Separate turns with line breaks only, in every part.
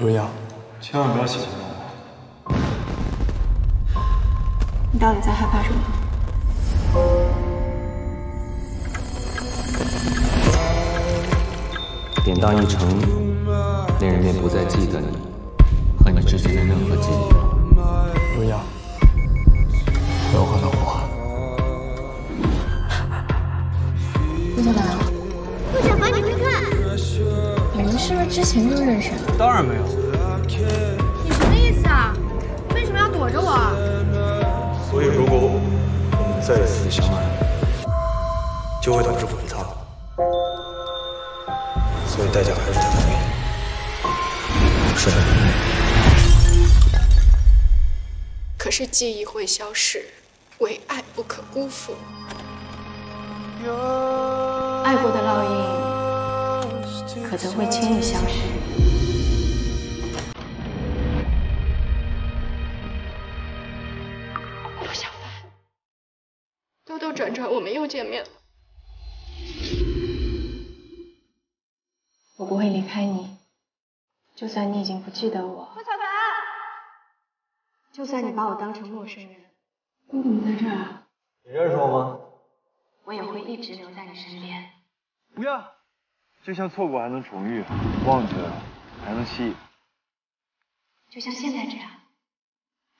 如阳，
千万不要喜欢我。
你到底在害怕什么？
典当一成，那人便不再记得你和你之间的任何记忆。
如阳，不要换到我。
陆小白，之前就认识？
当然没有。
你什么意思啊？为什么要躲着我？
所以，如果我们再次相爱，就会导致毁他。所以，代价还是他的命。是。
可是记忆会消失，唯爱不可辜负。
爱过的烙印，可曾会轻易消失？
陆小凡，兜兜转转，我们又见面了。
我不会离开你，就算你已经不记得我。
陆小凡，
就算你把我当成陌生人，你怎么在这儿啊？
你认识我吗？
我也会一直留在你身边。
不要，就像错过还能重遇，忘记了还能吸引。
就像现在这样，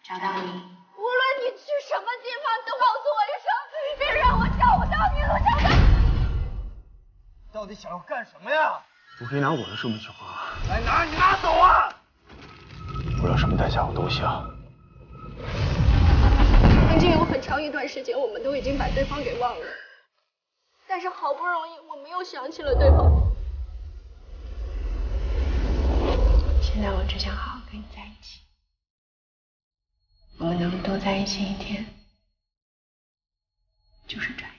找到你。
无论你去什么地方，都告诉我一声，别让我找不到你，陆小凡。
到底想要干什么呀？
我可以拿我的生命去换，
来拿，你拿走啊！
不论什么代价我都行。
曾经有很长一段时间，我们都已经把对方给忘了，但是好不容易，我们又想起了对方。
现在我只想好好跟你在一起。我们能多在一起一天，就是这样。